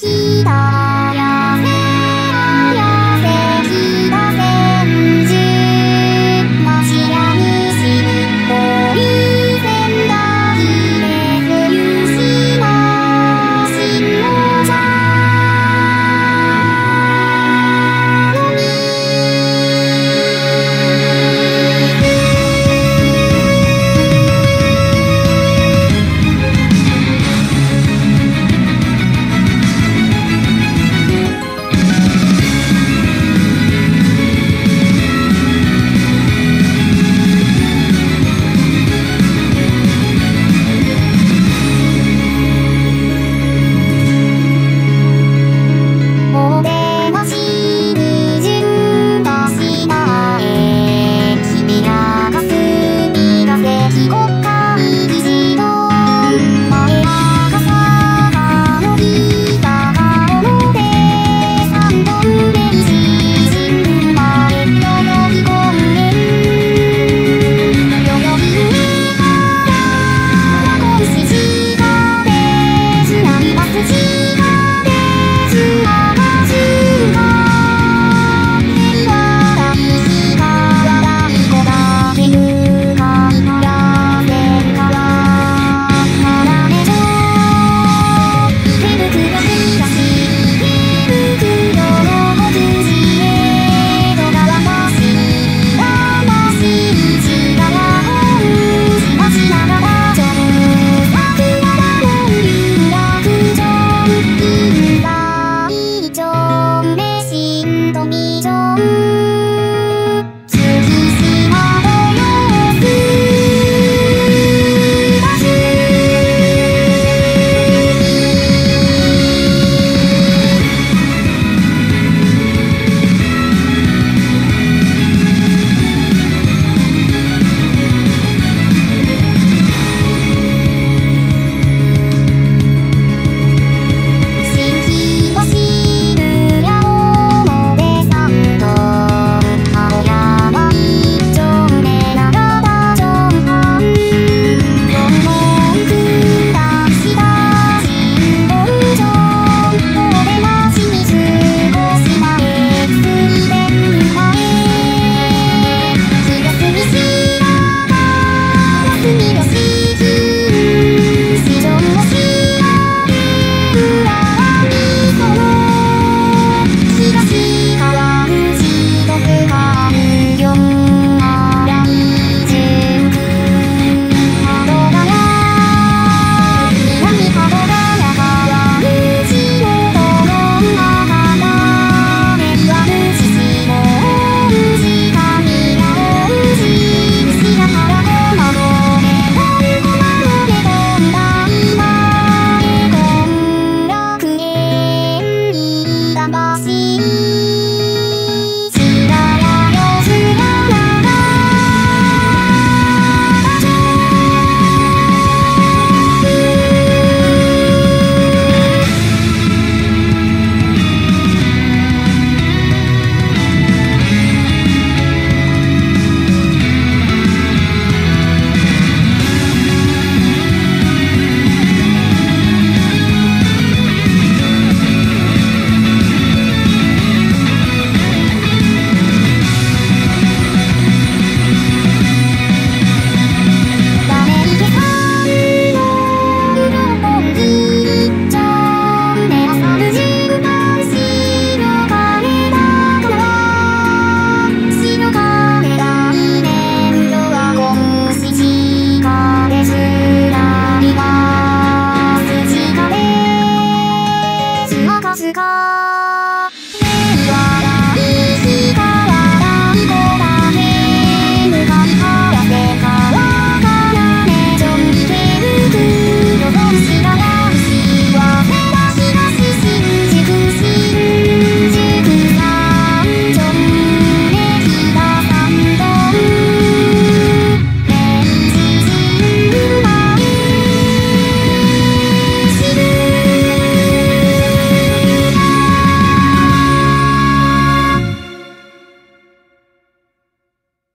きだますが。